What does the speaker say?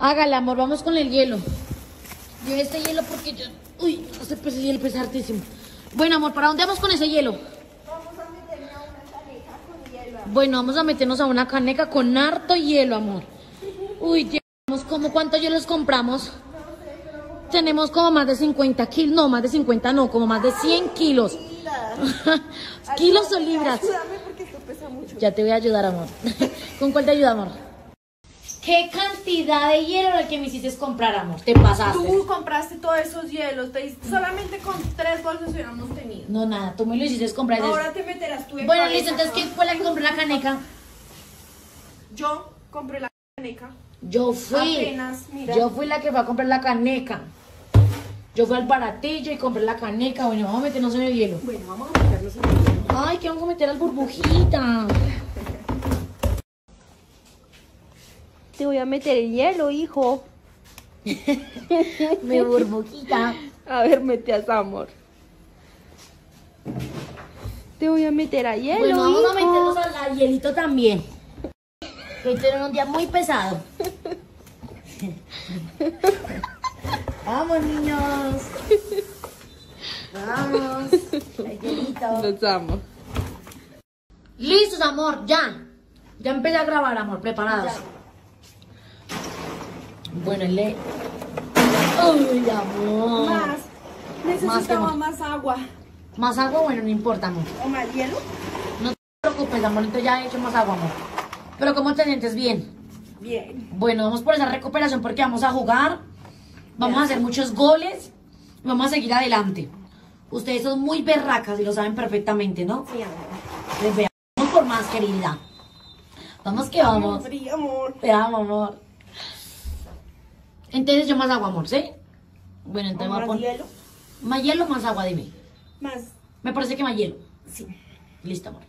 Hágale, amor, vamos con el hielo. Lleve este hielo porque yo... Uy, este pesa hielo pesa hartísimo. Bueno, amor, ¿para dónde vamos con ese hielo? Vamos a meterme a una caneca con hielo. Bueno, vamos a meternos a una caneca con harto hielo, amor. Uy, tenemos como cuántos hielos compramos. Tenemos como más de 50 kilos, no, más de 50 no, como más de 100 kilos. ¿Kilos o libras? Ayúdame porque esto pesa mucho. Ya te voy a ayudar, amor. ¿Con cuál te ayuda, amor? ¿Qué cantidad de hielo era el que me hiciste comprar, amor? Te pasaste. Tú compraste todos esos hielos. te- solamente con tres bolsas hubiéramos tenido. No, nada, tú me lo hiciste comprar. Ahora te meterás tú de Bueno, listo, entonces. ¿quién fue la que compró la caneca? Yo compré la caneca. Yo fui. Apenas, mira. Yo fui la que fue a comprar la caneca. Yo fui al baratillo y compré la caneca. Bueno, vamos a meternos en el hielo. Bueno, vamos a meternos en el hielo. Ay, que vamos a meter al burbujita. Te voy a meter el hielo, hijo. Mi burbujita. A ver, meteas amor. Te voy a meter a hielo. Bueno, vamos a hijo. meternos al, al hielito también. Que hoy tienen un día muy pesado. Vamos, niños. Vamos. El hielito. Los amo. Listos, amor, ya. Ya empecé a grabar, amor, preparados. Bueno, le. Uy, amor. Más. Necesitaba más agua. Más agua, bueno, no importa, amor. ¿O más hielo? No te preocupes, amor, entonces ya he hecho más agua, amor. Pero ¿cómo te sientes bien? Bien. Bueno, vamos por esa recuperación porque vamos a jugar. Vamos a hacer muchos goles. y Vamos a seguir adelante. Ustedes son muy berracas y lo saben perfectamente, ¿no? Sí, amor. Les veamos por más, querida. Vamos que vamos. Te amo, amor. Entonces yo más agua, amor, ¿sí? Bueno, ¿O entonces voy a más poner... hielo? ¿Más hielo más agua? Dime. Más. Me parece que más hielo. Sí. Listo, amor.